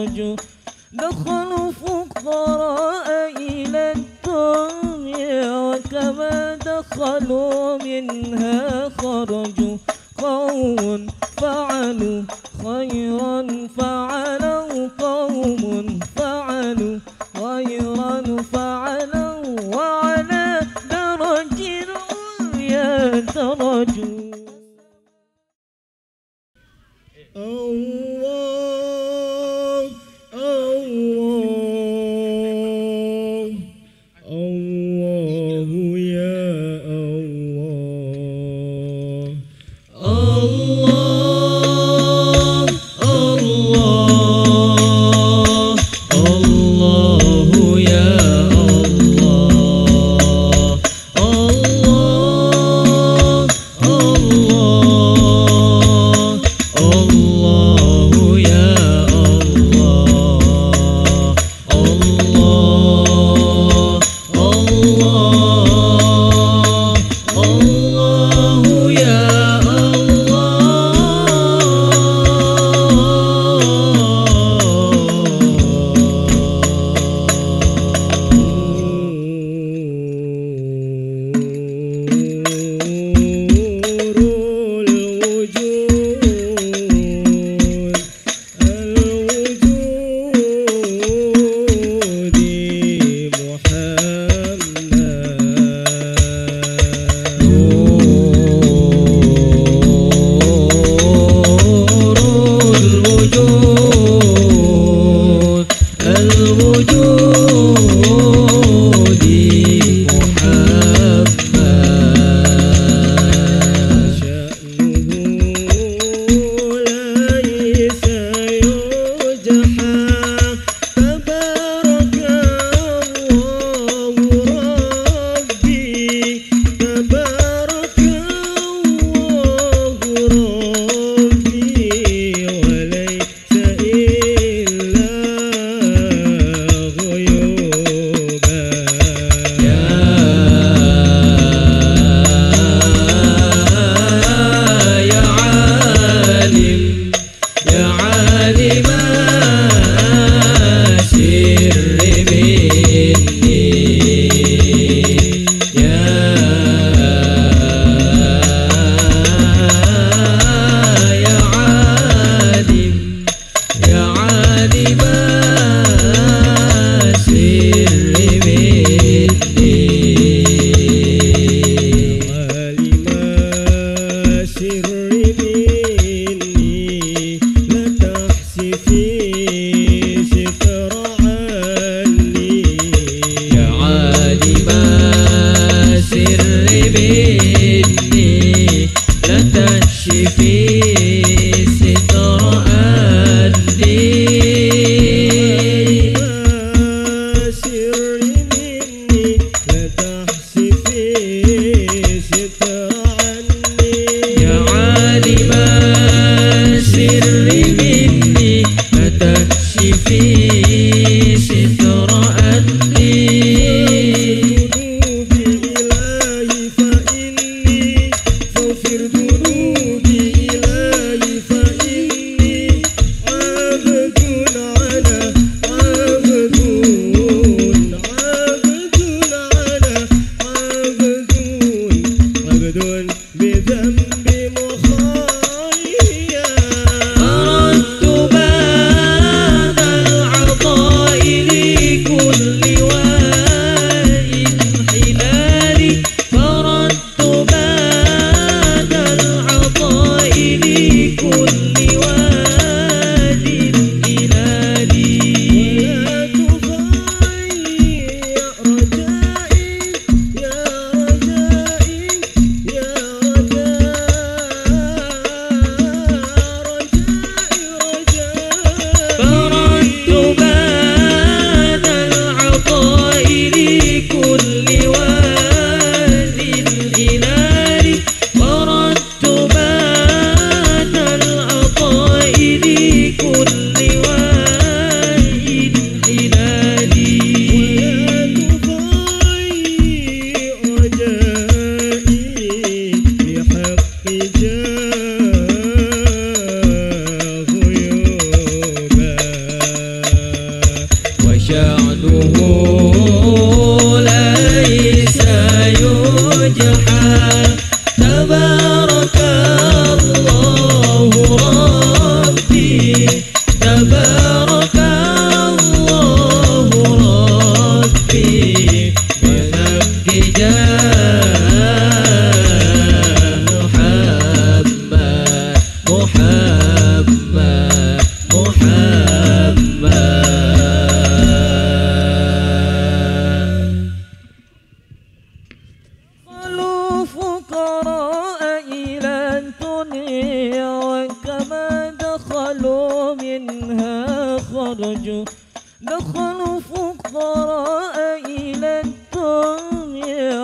خرجوا دخلوا فقراء إلى الدنيا وكما دخلوا منها خرجوا قوم فعلوا خيرا فعلوا قوم فعلوا خيرا فعلوا وعلى درج يدرجوا الله Hare Mahadeva. your heart. الدنيا وكما دخلوا منها خرجوا دخلوا فقراء